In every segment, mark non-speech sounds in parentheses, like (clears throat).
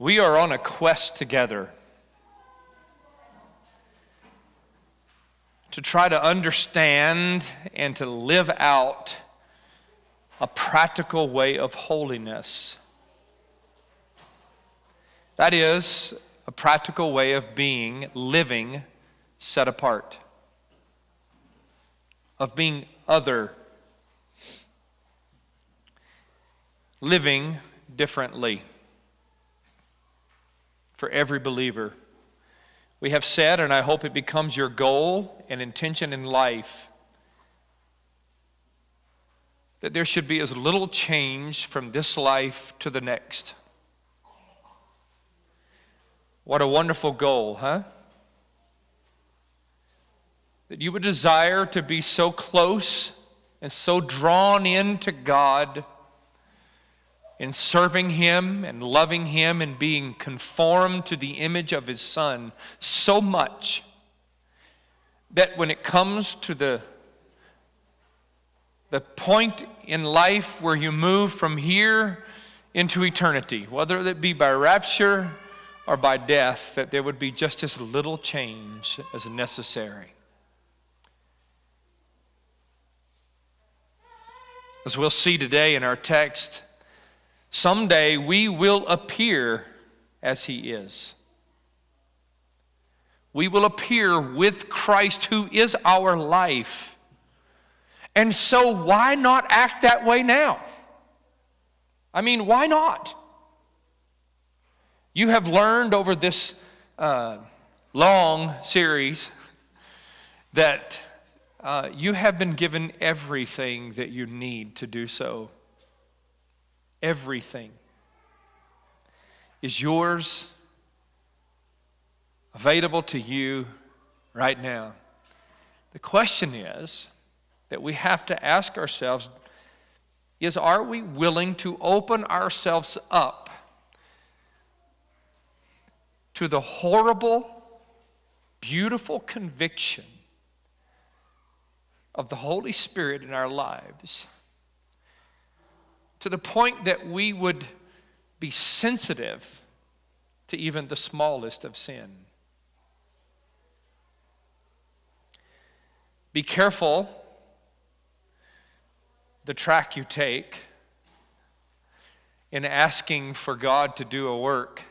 We are on a quest together to try to understand and to live out a practical way of holiness. That is, a practical way of being, living, set apart, of being other, living differently for every believer. We have said, and I hope it becomes your goal and intention in life, that there should be as little change from this life to the next. What a wonderful goal, huh? That you would desire to be so close and so drawn into God in serving Him and loving Him and being conformed to the image of His Son so much that when it comes to the, the point in life where you move from here into eternity, whether it be by rapture or by death, that there would be just as little change as necessary. As we'll see today in our text, Someday we will appear as he is. We will appear with Christ, who is our life. And so, why not act that way now? I mean, why not? You have learned over this uh, long series that uh, you have been given everything that you need to do so. Everything is yours, available to you right now. The question is that we have to ask ourselves is are we willing to open ourselves up to the horrible, beautiful conviction of the Holy Spirit in our lives? To the point that we would be sensitive to even the smallest of sin. Be careful the track you take in asking for God to do a work.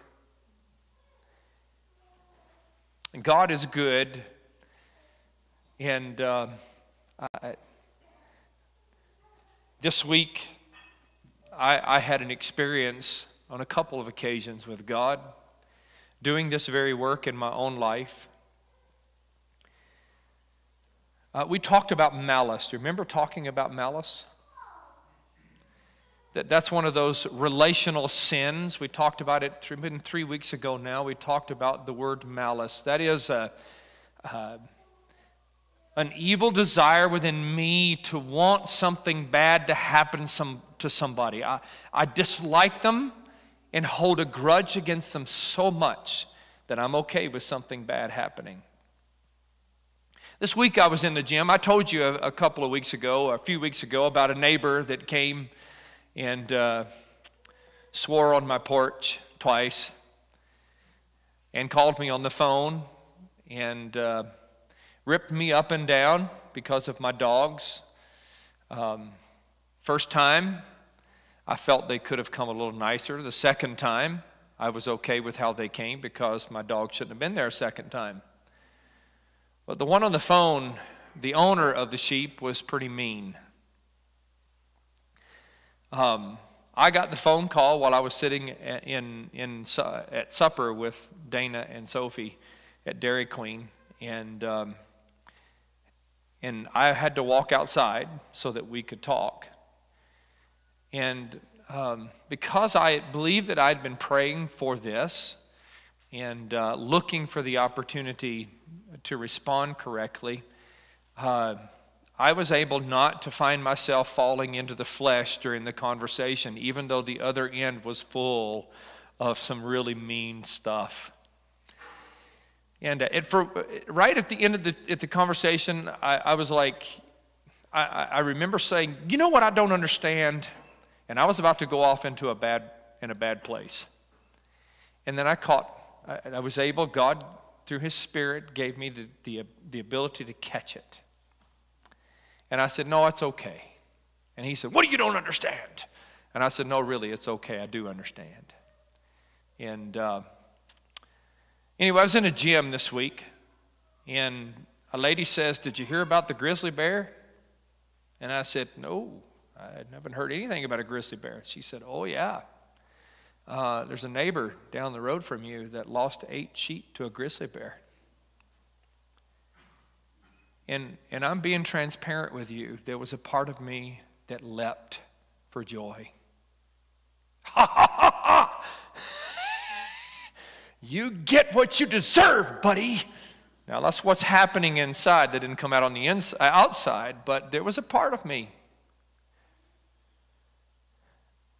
God is good, and uh, I, this week I, I had an experience on a couple of occasions with God doing this very work in my own life. Uh, we talked about malice. Do you remember talking about malice? That, that's one of those relational sins. We talked about it three, three weeks ago now. We talked about the word malice. That is a, a an evil desire within me to want something bad to happen some, to somebody. I, I dislike them and hold a grudge against them so much that I'm okay with something bad happening. This week I was in the gym. I told you a, a couple of weeks ago, a few weeks ago, about a neighbor that came and uh, swore on my porch twice and called me on the phone and uh, ripped me up and down because of my dogs. Um, first time, I felt they could have come a little nicer. The second time, I was okay with how they came because my dog shouldn't have been there a second time. But the one on the phone, the owner of the sheep, was pretty mean. Um, I got the phone call while I was sitting in, in, at supper with Dana and Sophie at Dairy Queen, and um, and I had to walk outside so that we could talk. And um, because I believed that I'd been praying for this and uh, looking for the opportunity to respond correctly, uh, I was able not to find myself falling into the flesh during the conversation, even though the other end was full of some really mean stuff. And, uh, for, right at the end of the, at the conversation, I, I was like, I, I remember saying, you know what I don't understand? And I was about to go off into a bad, in a bad place. And then I caught, I, I was able, God, through His Spirit, gave me the, the, the ability to catch it. And I said, No, it's okay. And he said, What do you don't understand? And I said, No, really, it's okay. I do understand. And uh, anyway, I was in a gym this week, and a lady says, Did you hear about the grizzly bear? And I said, No, I haven't heard anything about a grizzly bear. She said, Oh, yeah. Uh, there's a neighbor down the road from you that lost eight sheep to a grizzly bear. And, and I'm being transparent with you. There was a part of me that leapt for joy. Ha ha ha! You get what you deserve, buddy. Now, that's what's happening inside that didn't come out on the inside, uh, outside, but there was a part of me.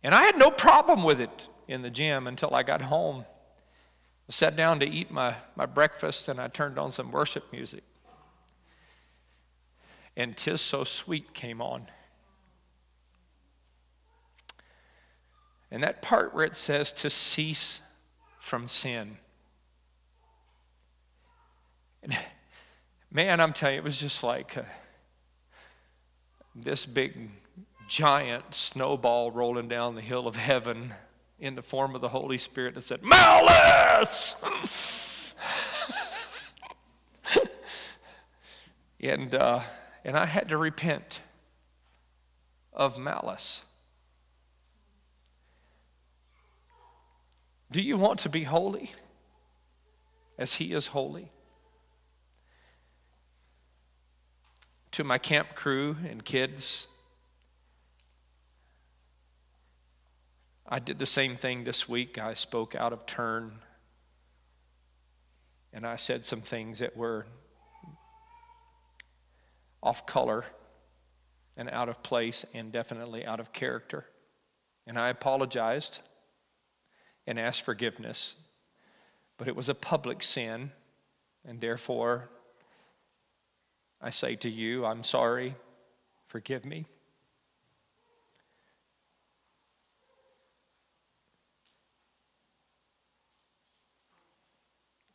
And I had no problem with it in the gym until I got home. I sat down to eat my, my breakfast and I turned on some worship music. And Tis So Sweet came on. And that part where it says to cease from sin. And man, I'm telling you, it was just like uh, this big giant snowball rolling down the hill of heaven in the form of the Holy Spirit that said, Malice! (laughs) and, uh, and I had to repent of malice. Do you want to be holy as He is holy? To my camp crew and kids, I did the same thing this week. I spoke out of turn and I said some things that were off color and out of place and definitely out of character. And I apologized and asked forgiveness. But it was a public sin, and therefore I say to you, I'm sorry, forgive me.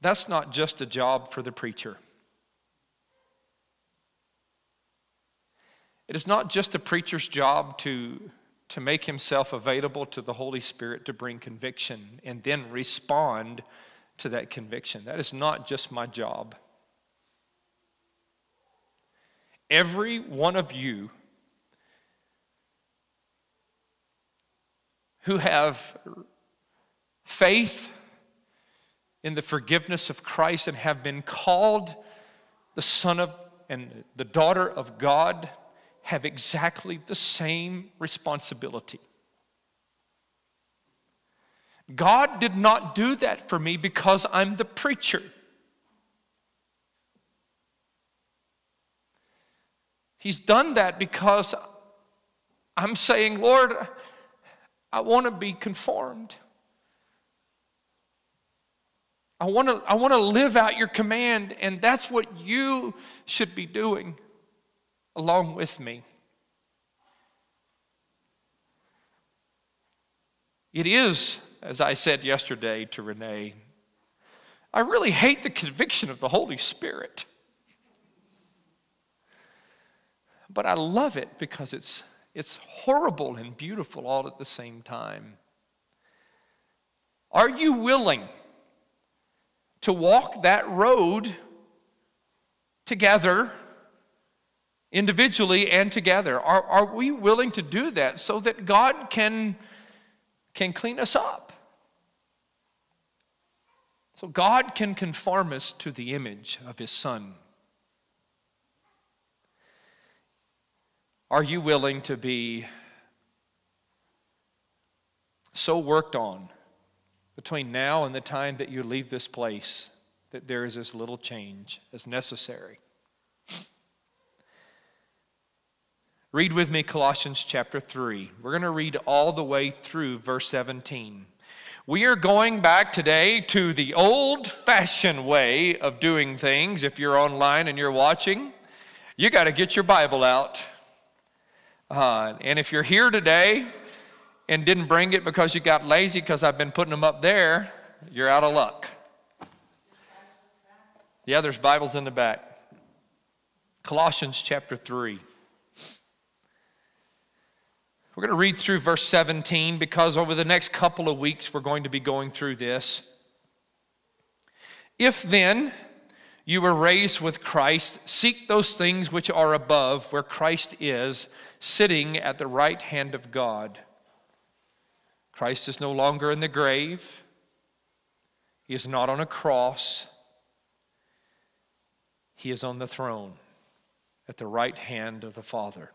That's not just a job for the preacher. It is not just a preacher's job to to make himself available to the Holy Spirit to bring conviction and then respond to that conviction. That is not just my job. Every one of you who have faith in the forgiveness of Christ and have been called the son of and the daughter of God have exactly the same responsibility. God did not do that for me because I'm the preacher. He's done that because I'm saying, Lord, I want to be conformed. I want to, I want to live out your command, and that's what you should be doing along with me. It is, as I said yesterday to Renee, I really hate the conviction of the Holy Spirit. But I love it because it's, it's horrible and beautiful all at the same time. Are you willing to walk that road together individually and together. Are, are we willing to do that so that God can, can clean us up? So God can conform us to the image of His Son. Are you willing to be so worked on between now and the time that you leave this place that there is as little change as necessary? Read with me Colossians chapter 3. We're going to read all the way through verse 17. We are going back today to the old fashioned way of doing things. If you're online and you're watching, you got to get your Bible out. Uh, and if you're here today and didn't bring it because you got lazy because I've been putting them up there, you're out of luck. Yeah, there's Bibles in the back. Colossians chapter 3. We're going to read through verse 17 because over the next couple of weeks we're going to be going through this. If then you were raised with Christ, seek those things which are above, where Christ is, sitting at the right hand of God. Christ is no longer in the grave, He is not on a cross, He is on the throne at the right hand of the Father.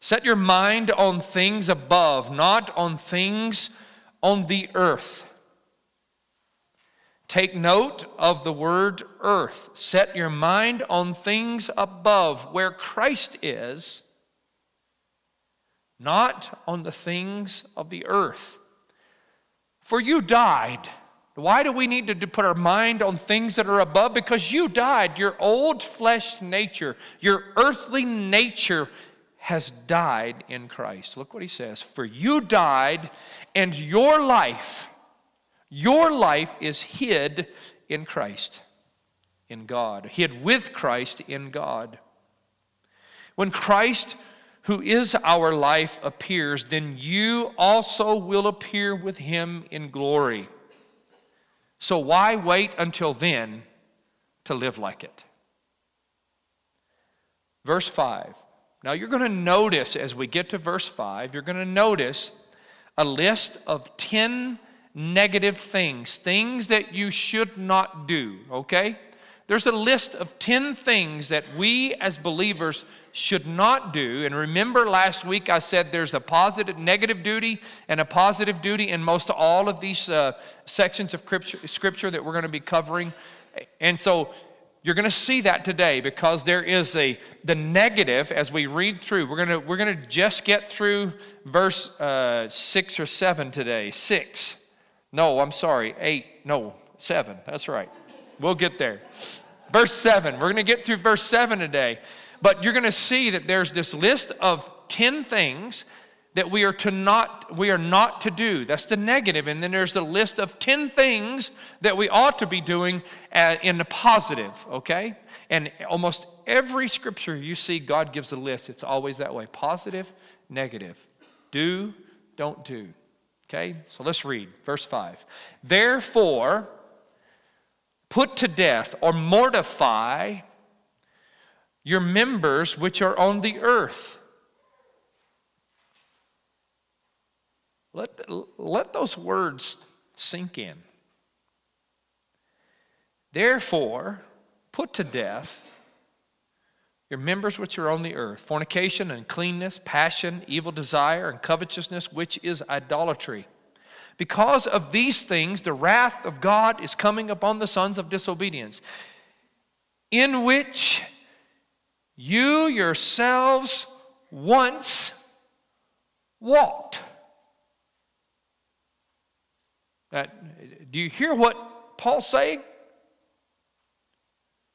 Set your mind on things above, not on things on the earth. Take note of the word earth. Set your mind on things above, where Christ is, not on the things of the earth. For you died. Why do we need to put our mind on things that are above? Because you died. Your old flesh nature, your earthly nature has died in Christ. Look what he says. For you died, and your life, your life is hid in Christ, in God, hid with Christ in God. When Christ, who is our life, appears, then you also will appear with him in glory. So why wait until then to live like it? Verse 5 now, you're going to notice as we get to verse 5, you're going to notice a list of 10 negative things, things that you should not do, okay? There's a list of 10 things that we as believers should not do. And remember last week I said there's a positive, negative duty and a positive duty in most all of these uh, sections of scripture, scripture that we're going to be covering. And so you're going to see that today because there is a the negative as we read through. We're going to we're going to just get through verse uh, six or seven today. Six. No, I'm sorry. Eight. No, seven. That's right. We'll get there. Verse seven. We're going to get through verse seven today. But you're going to see that there's this list of ten things that we are to not we are not to do. That's the negative. And then there's the list of 10 things that we ought to be doing uh, in the positive okay? And almost every scripture you see god gives a list. It's always that way. Positive negative. Do don't do okay? So let's read verse 5 therefore put to death or mortify your members which are on the earth Let, let those words sink in. Therefore, put to death your members which are on the earth fornication, uncleanness, passion, evil desire, and covetousness, which is idolatry. Because of these things, the wrath of God is coming upon the sons of disobedience, in which you yourselves once walked do you hear what Paul's saying?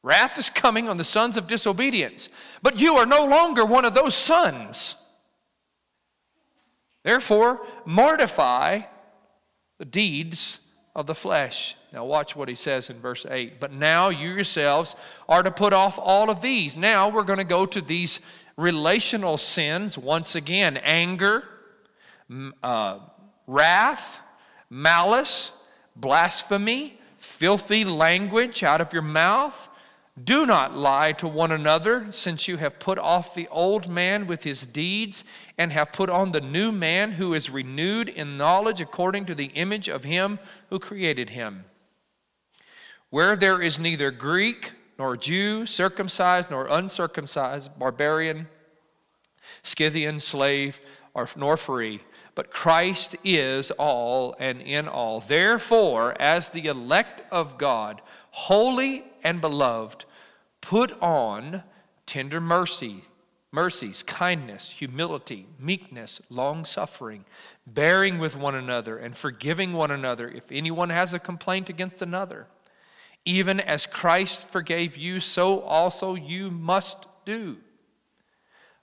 Wrath is coming on the sons of disobedience, but you are no longer one of those sons. Therefore, mortify the deeds of the flesh. Now, watch what he says in verse 8. But now you yourselves are to put off all of these. Now we're going to go to these relational sins once again anger, uh, wrath, malice, blasphemy, filthy language out of your mouth. Do not lie to one another, since you have put off the old man with his deeds, and have put on the new man who is renewed in knowledge according to the image of him who created him. Where there is neither Greek nor Jew, circumcised nor uncircumcised, barbarian, Scythian, slave, or, nor free but Christ is all and in all. Therefore, as the elect of God, holy and beloved, put on tender mercy, mercies, kindness, humility, meekness, long suffering, bearing with one another, and forgiving one another if anyone has a complaint against another. Even as Christ forgave you, so also you must do.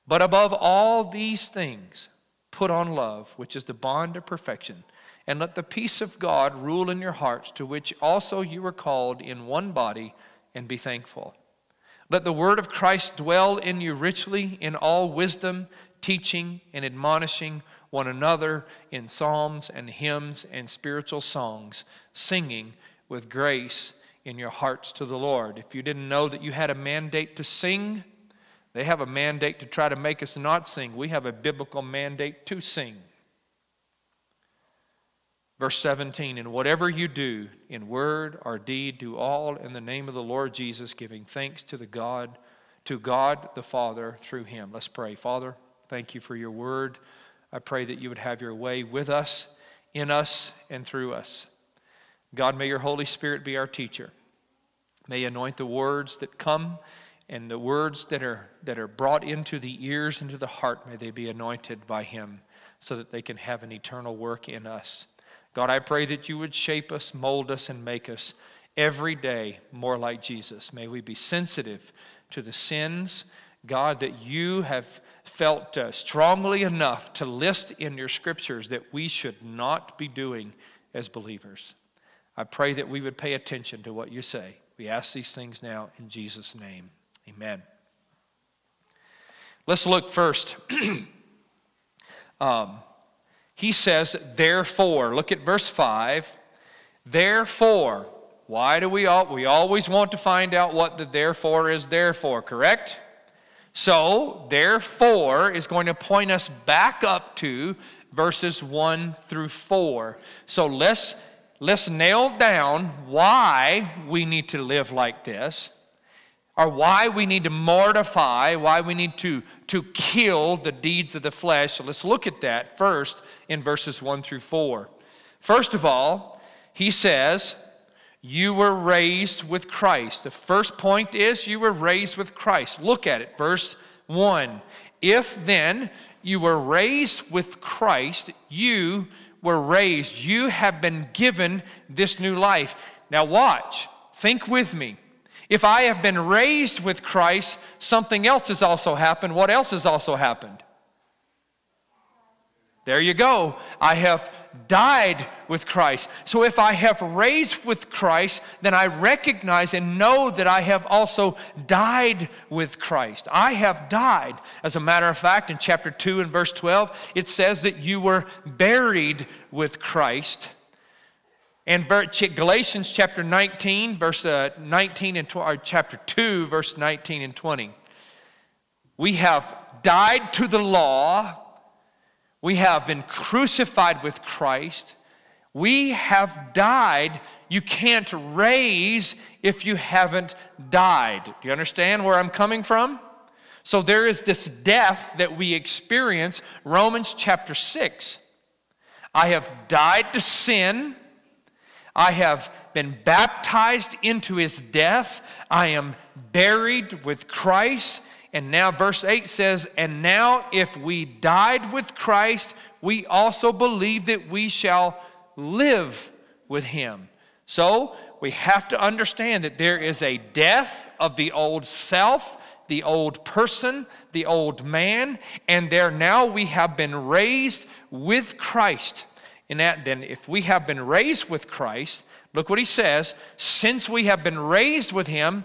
But above all these things, Put on love, which is the bond of perfection, And let the peace of God rule in your hearts, to which also you were called in one body, and be thankful. Let the word of Christ dwell in you richly in all wisdom, teaching and admonishing one another in psalms and hymns and spiritual songs, singing with grace in your hearts to the Lord. If you didn't know that you had a mandate to sing, they have a mandate to try to make us not sing. We have a biblical mandate to sing. Verse 17, and whatever you do, in word or deed, do all in the name of the Lord Jesus, giving thanks to the God, to God the Father through him. Let's pray. Father, thank you for your word. I pray that you would have your way with us, in us, and through us. God, may your Holy Spirit be our teacher. May anoint the words that come and the words that are, that are brought into the ears and to the heart, may they be anointed by him so that they can have an eternal work in us. God, I pray that you would shape us, mold us, and make us every day more like Jesus. May we be sensitive to the sins, God, that you have felt uh, strongly enough to list in your scriptures that we should not be doing as believers. I pray that we would pay attention to what you say. We ask these things now in Jesus' name. Amen. Let's look first. (clears throat) um, he says, therefore. Look at verse 5. Therefore. Why do we all, we always want to find out what the therefore is there for, correct? So, therefore is going to point us back up to verses 1 through 4. So let's, let's nail down why we need to live like this or why we need to mortify, why we need to, to kill the deeds of the flesh. So let's look at that first in verses 1 through 4. First of all, he says, You were raised with Christ. The first point is, You were raised with Christ. Look at it, verse 1. If then you were raised with Christ, you were raised. You have been given this new life. Now, watch. Think with me. If I have been raised with Christ, something else has also happened. What else has also happened? There you go. I have died with Christ. So if I have raised with Christ, then I recognize and know that I have also died with Christ. I have died. As a matter of fact, in chapter 2 and verse 12, it says that you were buried with Christ and Galatians chapter 19, verse uh, 19 and or chapter 2, verse 19 and 20. We have died to the law. We have been crucified with Christ. We have died. You can't raise if you haven't died. Do you understand where I'm coming from? So there is this death that we experience. Romans chapter 6. I have died to sin. I have been baptized into his death. I am buried with Christ. And now, verse 8 says, And now, if we died with Christ, we also believe that we shall live with him. So, we have to understand that there is a death of the old self, the old person, the old man, and there now we have been raised with Christ. And that then, if we have been raised with Christ, look what he says since we have been raised with him,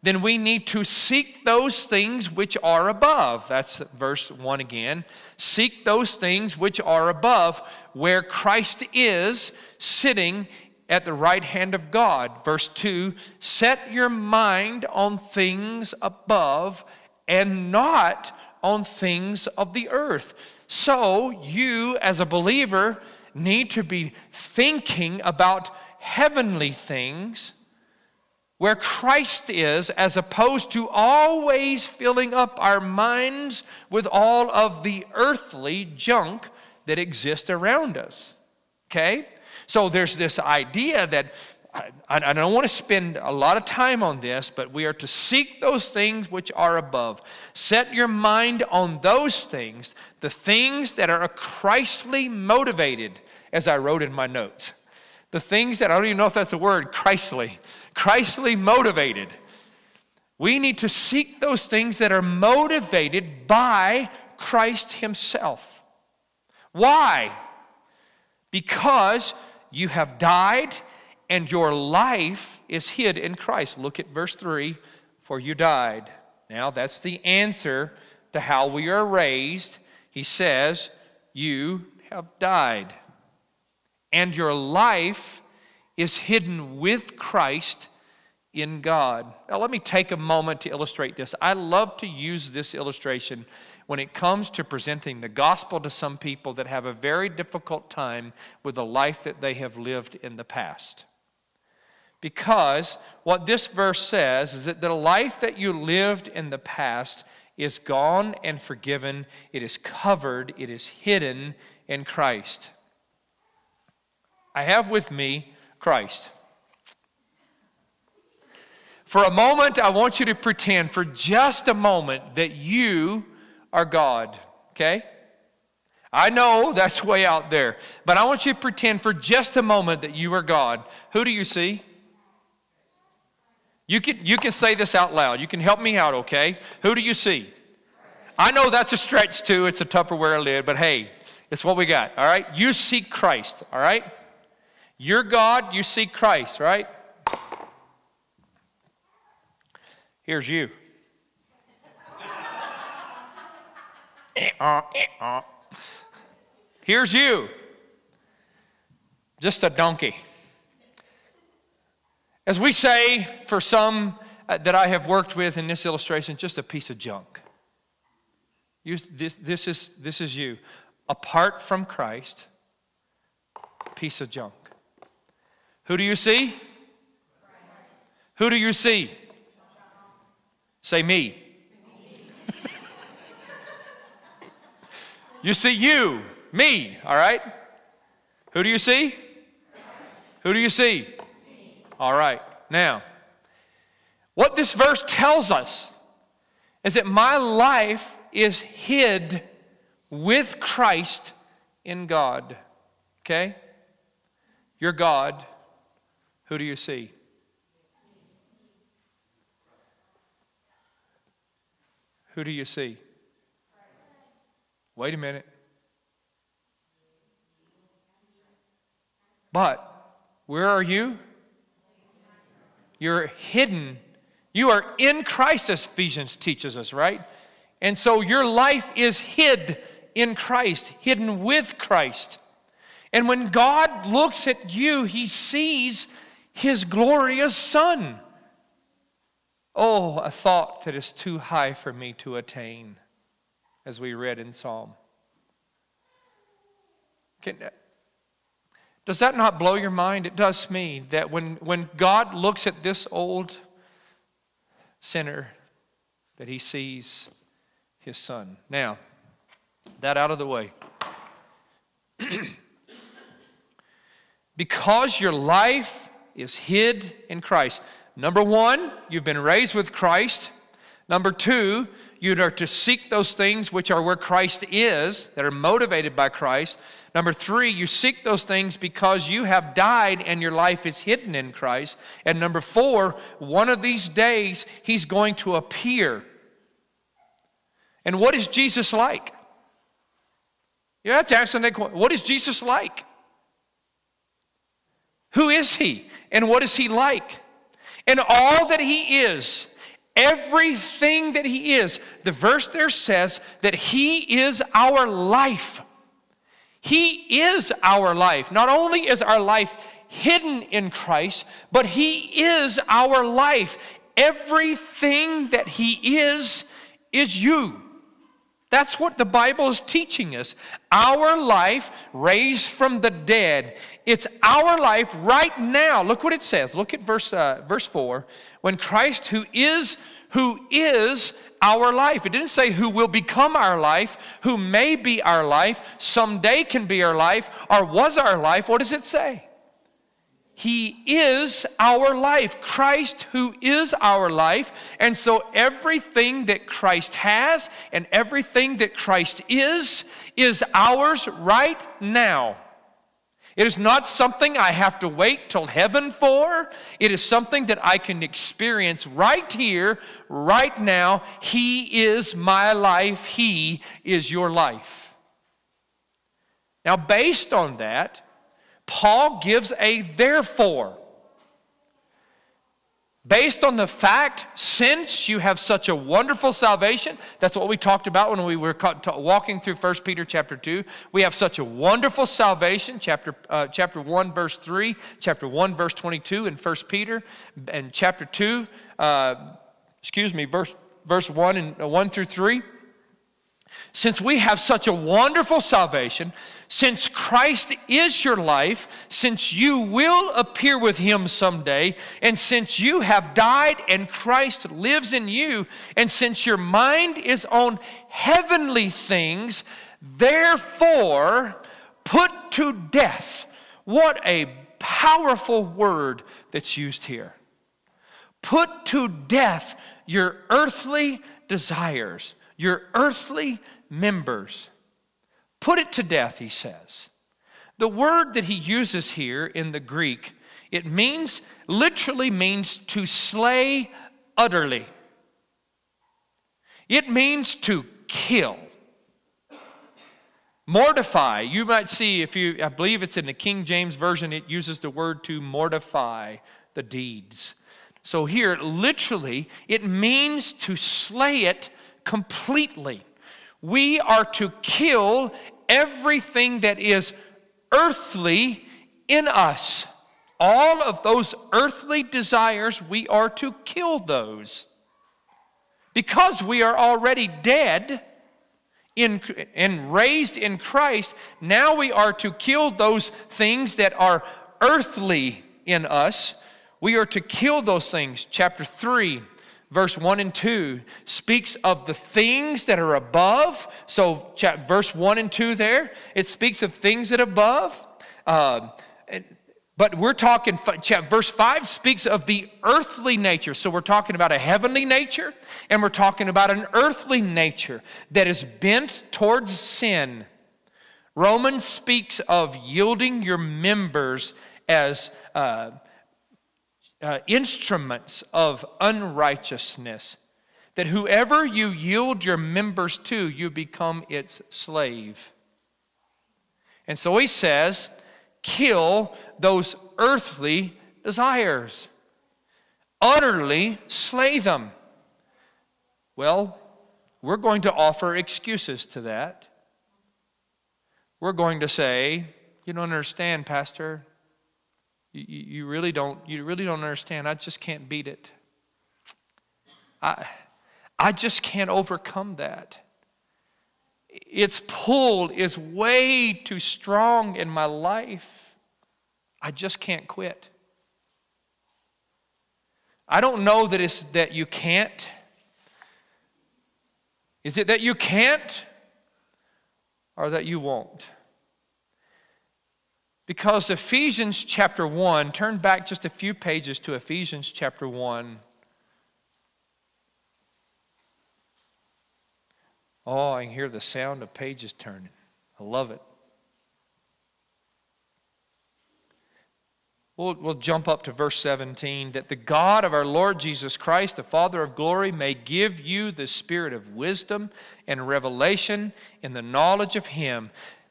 then we need to seek those things which are above. That's verse 1 again. Seek those things which are above, where Christ is sitting at the right hand of God. Verse 2 Set your mind on things above and not on things of the earth. So, you as a believer, need to be thinking about heavenly things where Christ is, as opposed to always filling up our minds with all of the earthly junk that exists around us. Okay? So there's this idea that I, don't want to spend a lot of time on this, but we are to seek those things which are above. Set your mind on those things, the things that are Christly motivated as I wrote in my notes. The things that I don't even know if that's a word, Christly, Christly motivated. We need to seek those things that are motivated by Christ Himself. Why? because you have died and your life is hid in Christ. Look at verse 3 for you died. Now, that's the answer to how we are raised. He says, You have died, and your life is hidden with Christ in God. Now, let me take a moment to illustrate this. I love to use this illustration when it comes to presenting the gospel to some people that have a very difficult time with the life that they have lived in the past. Because what this verse says is that the life that you lived in the past is gone and forgiven, it is covered, it is hidden in Christ. I have with me Christ. For a moment, I want you to pretend for just a moment that you are God, okay? I know that's way out there, but I want you to pretend for just a moment that you are God. Who do you see? You can, you can say this out loud. You can help me out, okay? Who do you see? I know that's a stretch too. It's a Tupperware lid, but hey, it's what we got, all right? You seek Christ, all right? You're God, you seek Christ, right? Here's you. (laughs) Eh, uh, eh, uh. Here's you. Just a donkey. As we say for some uh, that I have worked with in this illustration, just a piece of junk. You, this, this, is, this is you. Apart from Christ, piece of junk. Who do you see? Who do you see? Say me. (laughs) you see you, me, all right? Who do you see? Who do you see? All right. Now, what this verse tells us is that my life is hid with Christ in God. Okay? You're God. Who do you see? Who do you see? Wait a minute. But where are you? You're hidden. You are in Christ, as Ephesians teaches us, right? And so your life is hid in Christ, hidden with Christ. And when God looks at you, he sees his glorious Son. Oh, a thought that is too high for me to attain, as we read in Psalm. Can, does that not blow your mind? It does me that when, when God looks at this old sinner, that he sees his son. Now, that out of the way. (clears throat) because your life is hid in Christ. Number one, you've been raised with Christ. Number two, you are to seek those things which are where Christ is, that are motivated by Christ. Number three, you seek those things because you have died and your life is hidden in Christ. And number four, one of these days, He's going to appear. And what is Jesus like? You have to answer that question. What is Jesus like? Who is He? And what is He like? And all that He is, everything that He is, the verse there says that He is our life. He is our life. Not only is our life hidden in Christ, but He is our life. Everything that He is, is you. That's what the Bible is teaching us. Our life raised from the dead. It's our life right now. Look what it says. Look at verse, uh, verse 4. When Christ, who is, who is our life. It didn't say who will become our life, who may be our life, someday can be our life, or was our life. What does it say? He is our life. Christ, who is our life. And so everything that Christ has and everything that Christ is, is ours right now. It is not something I have to wait till heaven for. It is something that I can experience right here, right now. He is my life. He is your life. Now, based on that, Paul gives a therefore. Based on the fact, since you have such a wonderful salvation, that's what we talked about when we were walking through 1 Peter chapter 2. We have such a wonderful salvation, chapter, uh, chapter 1, verse 3, chapter 1, verse 22 in 1 Peter, and chapter 2, uh, excuse me, verse, verse 1 and uh, 1 through 3. Since we have such a wonderful salvation, since Christ is your life, since you will appear with Him someday, and since you have died and Christ lives in you, and since your mind is on heavenly things, therefore put to death. What a powerful word that's used here. Put to death your earthly desires your earthly members. Put it to death, he says. The word that he uses here in the Greek, it means, literally means to slay utterly. It means to kill. Mortify. You might see if you, I believe it's in the King James Version, it uses the word to mortify the deeds. So here, literally, it means to slay it completely. We are to kill everything that is earthly in us. All of those earthly desires, we are to kill those. Because we are already dead in, and raised in Christ, now we are to kill those things that are earthly in us. We are to kill those things. Chapter 3 verse 1 and 2 speaks of the things that are above. So, verse 1 and 2 there, it speaks of things that are above. Uh, but we're talking, verse 5 speaks of the earthly nature. So we're talking about a heavenly nature, and we're talking about an earthly nature that is bent towards sin. Romans speaks of yielding your members as uh, uh, instruments of unrighteousness, that whoever you yield your members to, you become its slave. And so he says, kill those earthly desires, utterly slay them. Well, we're going to offer excuses to that. We're going to say, You don't understand, Pastor. You, you, really don't, you really don't understand. I just can't beat it. I, I just can't overcome that. Its pull is way too strong in my life. I just can't quit. I don't know that it's that you can't. Is it that you can't or that you won't? Because Ephesians chapter 1, turn back just a few pages to Ephesians chapter 1. Oh, I can hear the sound of pages turning. I love it. We'll, we'll jump up to verse 17 that the God of our Lord Jesus Christ, the Father of glory, may give you the spirit of wisdom and revelation in the knowledge of Him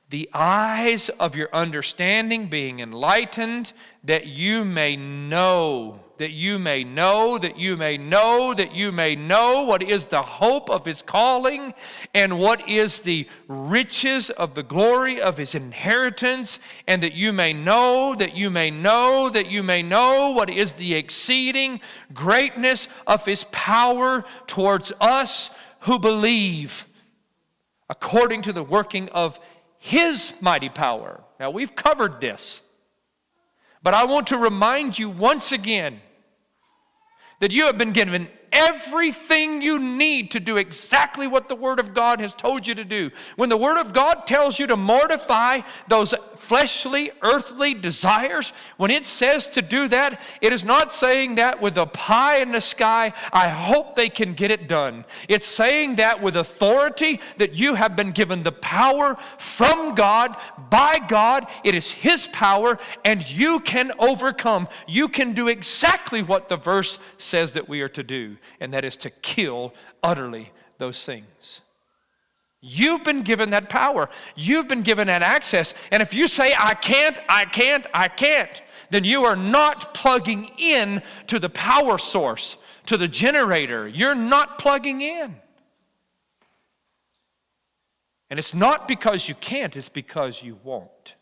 the eyes of your understanding being enlightened, that you may know, that you may know, that you may know, that you may know what is the hope of his calling and what is the riches of the glory of his inheritance, and that you may know, that you may know, that you may know what is the exceeding greatness of his power towards us who believe, according to the working of his mighty power. Now, we've covered this, but I want to remind you once again that you have been given everything you need to do exactly what the Word of God has told you to do. When the Word of God tells you to mortify those fleshly, earthly desires, when it says to do that, it is not saying that with a pie in the sky, I hope they can get it done. It's saying that with authority that you have been given the power from God, by God. It is His power, and you can overcome. You can do exactly what the verse says that we are to do and that is to kill utterly those things. You've been given that power. You've been given that access. And if you say, I can't, I can't, I can't, then you are not plugging in to the power source, to the generator. You're not plugging in. And it's not because you can't, it's because you won't.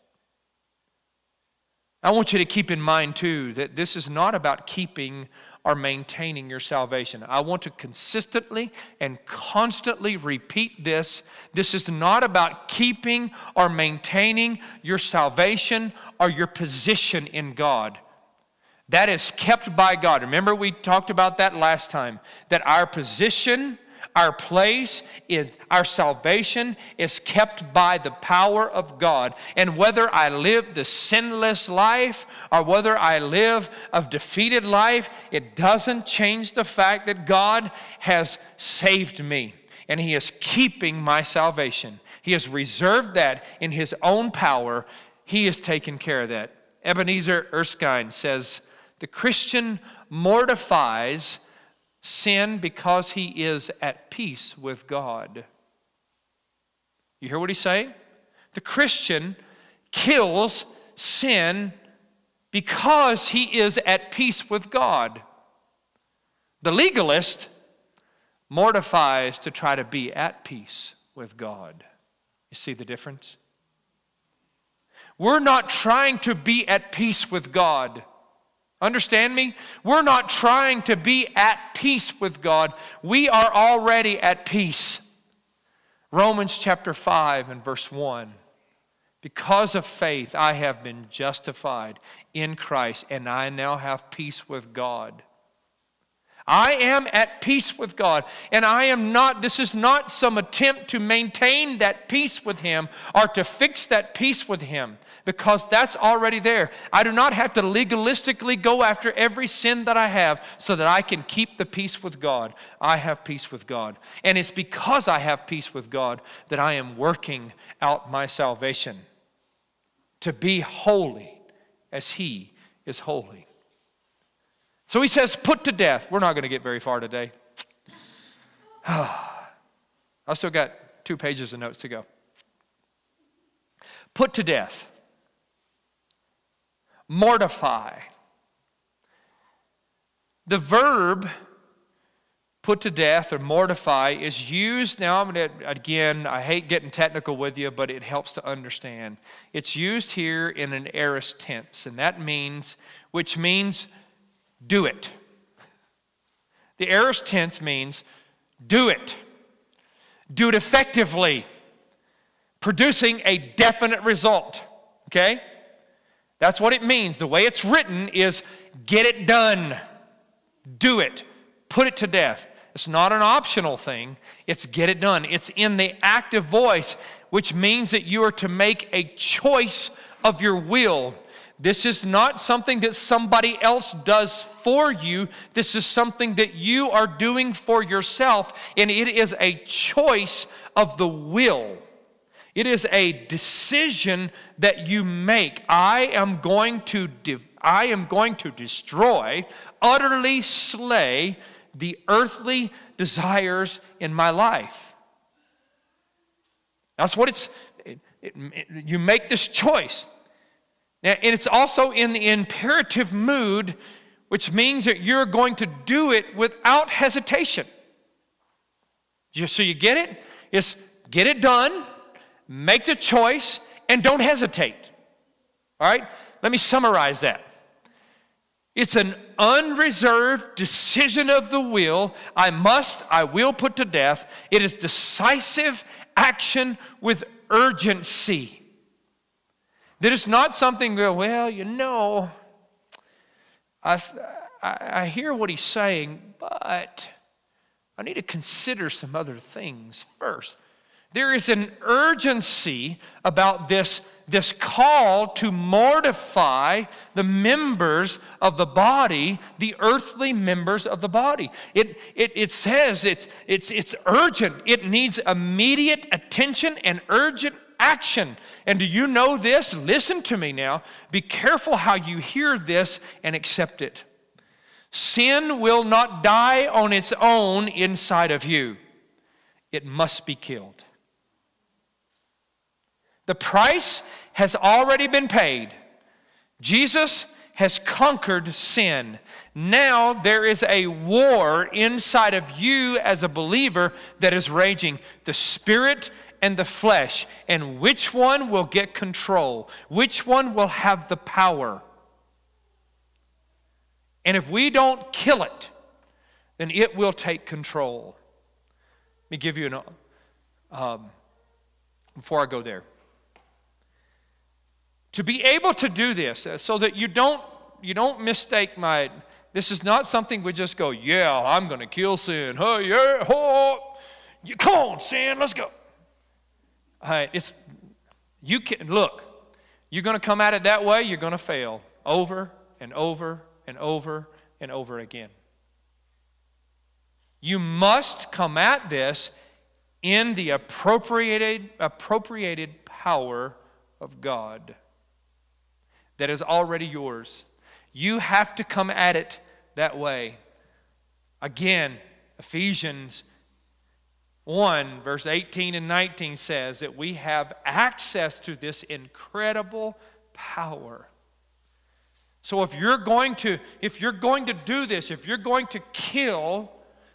I want you to keep in mind, too, that this is not about keeping or maintaining your salvation. I want to consistently and constantly repeat this. This is not about keeping or maintaining your salvation or your position in God. That is kept by God. Remember, we talked about that last time that our position our place is our salvation is kept by the power of God. And whether I live the sinless life or whether I live a defeated life, it doesn't change the fact that God has saved me and He is keeping my salvation. He has reserved that in His own power. He has taken care of that. Ebenezer Erskine says, The Christian mortifies sin because he is at peace with God. You hear what he's saying? The Christian kills sin because he is at peace with God. The legalist mortifies to try to be at peace with God. You see the difference? We're not trying to be at peace with God. Understand me? We're not trying to be at peace with God. We are already at peace. Romans chapter 5 and verse 1. Because of faith, I have been justified in Christ, and I now have peace with God. I am at peace with God. And I am not, this is not some attempt to maintain that peace with Him or to fix that peace with Him because that's already there. I do not have to legalistically go after every sin that I have so that I can keep the peace with God. I have peace with God. And it's because I have peace with God that I am working out my salvation to be holy as He is holy. So he says, put to death. We're not going to get very far today. (sighs) I still got two pages of notes to go. Put to death. Mortify. The verb put to death or mortify is used now i'm going to again i hate getting technical with you but it helps to understand it's used here in an aorist tense and that means which means do it. The aorist tense means do it. Do it effectively, producing a definite result. Okay? That's what it means. The way it's written is get it done. Do it. Put it to death. It's not an optional thing, it's get it done. It's in the active voice, which means that you are to make a choice of your will this is not something that somebody else does for you. This is something that you are doing for yourself, and it is a choice of the will. It is a decision that you make. I am going to I am going to destroy, utterly slay the earthly desires in my life. That's what it's it, it, it, you make this choice. And it's also in the imperative mood, which means that you're going to do it without hesitation. So you get it? It's get it done, make the choice, and don't hesitate. All right? Let me summarize that. It's an unreserved decision of the will. I must, I will put to death. It is decisive action with urgency. That it's not something, well, you know, I, I, hear what he's saying, but I need to consider some other things first. There is an urgency about this, this call to mortify the members of the body, the earthly members of the body. It, it, it says it's, it's, it's urgent, it needs immediate attention and urgent action. And do you know this? Listen to me now. Be careful how you hear this and accept it. Sin will not die on its own inside of you, it must be killed. The price has already been paid. Jesus has conquered sin. Now there is a war inside of you as a believer that is raging the spirit and the flesh. And which one will get control? Which one will have the power? And if we don't kill it, then it will take control. Let me give you an, um, before I go there. To be able to do this uh, so that you don't, you don't mistake my, this is not something we just go, yeah, I'm going to kill sin. Oh, yeah, oh, you, come on, sin, let's go. Right, it's, you can, look, you're going to come at it that way, you're going to fail over and over and over and over again. You must come at this in the appropriated, appropriated power of God that is already yours. You have to come at it that way. Again, Ephesians 1, verse 18 and 19 says that we have access to this incredible power. So if you're going to if you're going to do this, if you're going to kill,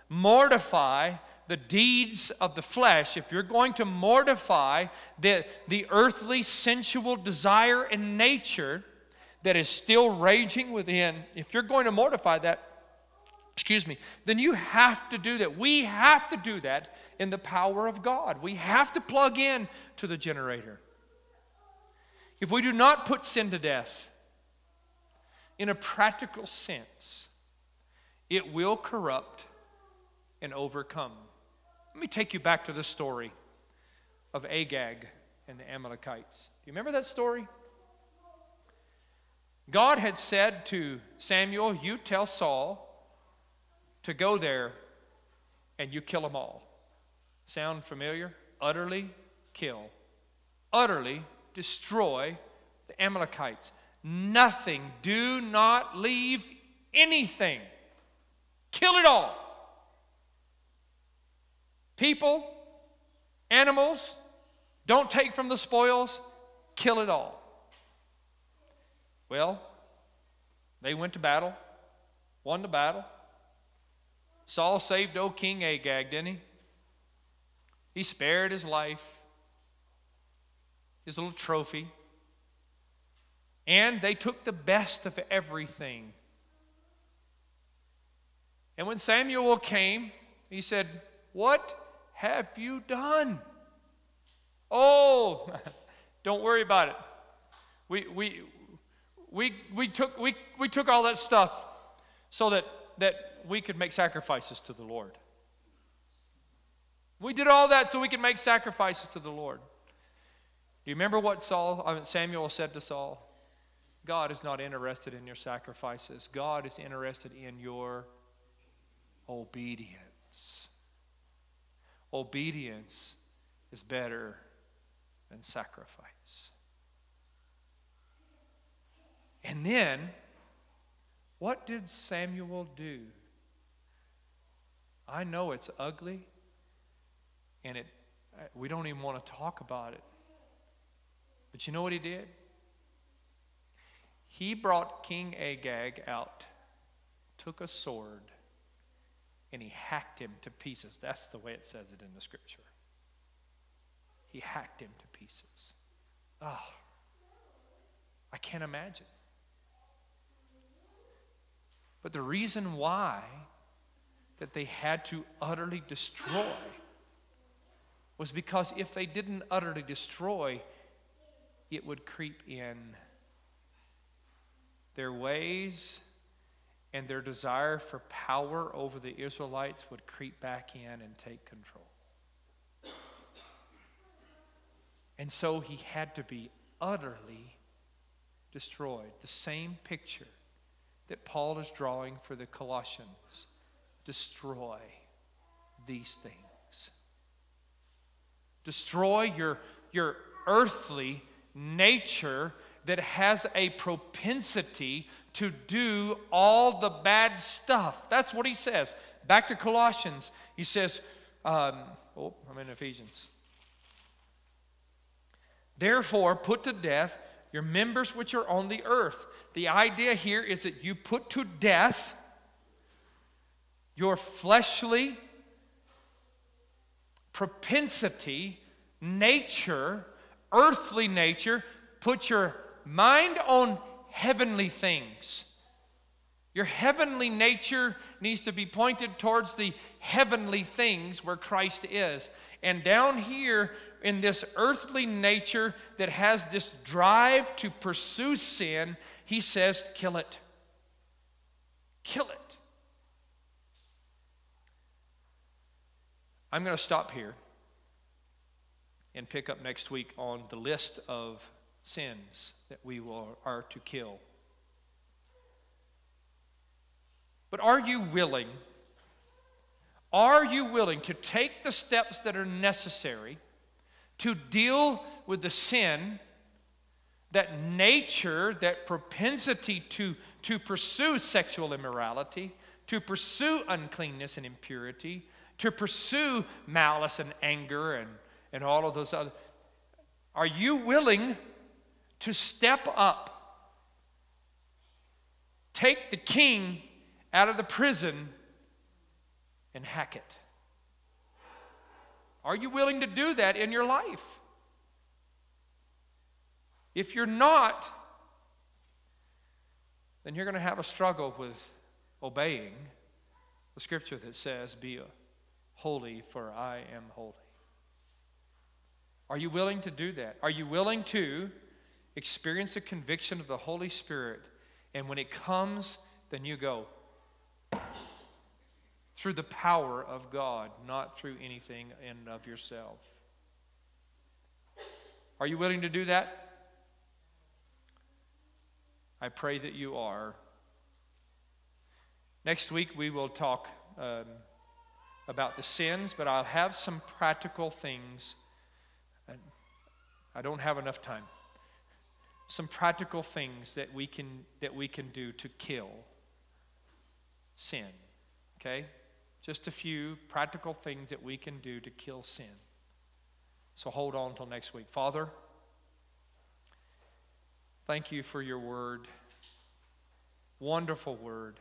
mortify the deeds of the flesh, if you're going to mortify the, the earthly sensual desire and nature that is still raging within, if you're going to mortify that, excuse me, then you have to do that. We have to do that in the power of God. We have to plug in to the generator. If we do not put sin to death, in a practical sense, it will corrupt and overcome. Let me take you back to the story of Agag and the Amalekites. Do you remember that story? God had said to Samuel, You tell Saul to go there and you kill them all. Sound familiar? Utterly kill, utterly destroy the Amalekites. Nothing. Do not leave anything. Kill it all. People, animals, don't take from the spoils, kill it all. Well, they went to battle, won the battle. Saul saved old King Agag, didn't he? He spared his life, his little trophy. And they took the best of everything. And when Samuel came, he said, What have you done? Oh, (laughs) don't worry about it. We, we, we, we, took, we, we took all that stuff so that, that we could make sacrifices to the Lord. We did all that so we could make sacrifices to the Lord. Do you remember what Saul, Samuel said to Saul? God is not interested in your sacrifices. God is interested in your obedience. Obedience is better than sacrifice. And then, what did Samuel do? I know it's ugly, and it, we don't even want to talk about it. But you know what he did? He brought King Agag out, took a sword, and he hacked him to pieces. That's the way it says it in the scripture. He hacked him to pieces. Oh, I can't imagine. But the reason why that they had to utterly destroy was because if they didn't utterly destroy, it would creep in their ways and their desire for power over the Israelites would creep back in and take control. And so he had to be utterly destroyed. The same picture that Paul is drawing for the Colossians destroy these things. Destroy your, your earthly nature that has a propensity to do all the bad stuff. That's what he says. Back to Colossians, he says, um, oh, I'm in Ephesians. Therefore, put to death your members which are on the earth. The idea here is that you put to death your fleshly propensity, nature, earthly nature. Put your mind on heavenly things. Your heavenly nature needs to be pointed towards the heavenly things where Christ is. And down here in this earthly nature that has this drive to pursue sin, he says, kill it. Kill it. I'm going to stop here and pick up next week on the list of sins that we will, are to kill. But are you willing? Are you willing to take the steps that are necessary to deal with the sin, that nature, that propensity to, to pursue sexual immorality, to pursue uncleanness and impurity, to pursue malice and anger and, and all of those other? Are you willing to step up, take the king out of the prison and hack it? Are you willing to do that in your life? If you're not, then you're going to have a struggle with obeying the scripture that says, Be holy, for I am holy. Are you willing to do that? Are you willing to experience the conviction of the Holy Spirit? And when it comes, then you go, through the power of God, not through anything in of yourself. Are you willing to do that? I pray that you are. Next week we will talk um, about the sins, but I'll have some practical things. I don't have enough time. Some practical things that we can that we can do to kill sin. Okay? Just a few practical things that we can do to kill sin. So hold on until next week. Father, thank you for your word. Wonderful word.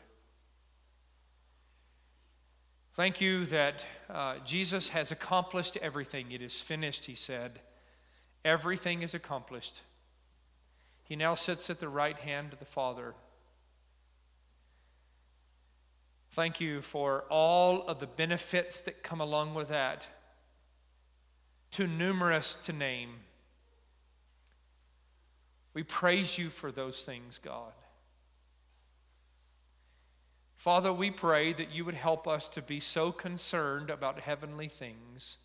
Thank you that uh, Jesus has accomplished everything. It is finished, he said. Everything is accomplished. He now sits at the right hand of the Father. Thank you for all of the benefits that come along with that, too numerous to name. We praise you for those things, God. Father, we pray that you would help us to be so concerned about heavenly things,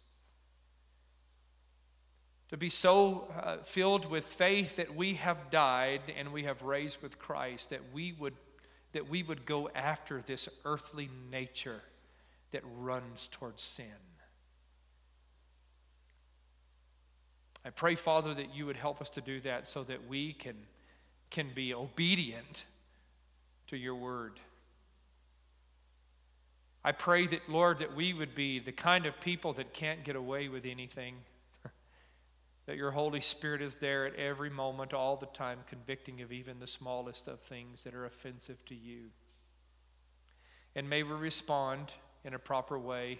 to be so uh, filled with faith that we have died and we have raised with Christ, that we would that we would go after this earthly nature that runs towards sin. I pray, Father, that you would help us to do that so that we can, can be obedient to your word. I pray that, Lord, that we would be the kind of people that can't get away with anything (laughs) that your Holy Spirit is there at every moment, all the time, convicting of even the smallest of things that are offensive to you. And may we respond in a proper way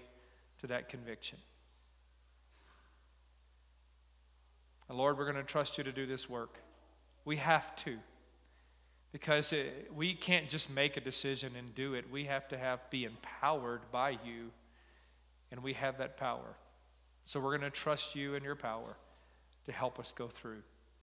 to that conviction. And Lord, we're going to trust you to do this work. We have to. Because it, we can't just make a decision and do it. We have to have be empowered by you, and we have that power. So we're going to trust you and your power to help us go through.